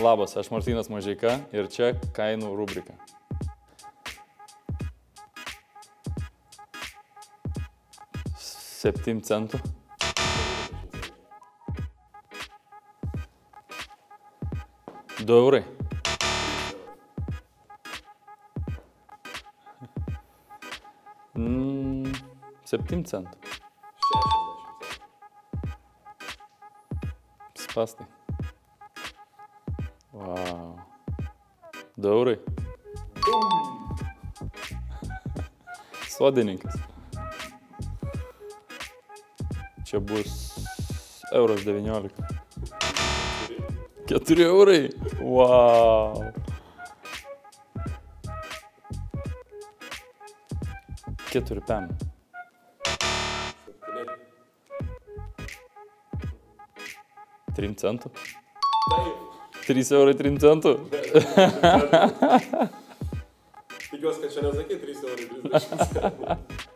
Labas, aš Martinas Mažeika ir čia kainų rubrika. Septim centų. Du eurai. Mm, septim centų. 60 Spastai. Wow. Du eurai. Sodininkas. Čia bus euras 19. 4 eurai. Wow. Keturi pem. Trim centų. Taip. 3 eurai 3 centų. Tikiuosi, kad šiandien sakė 3 eurų 30.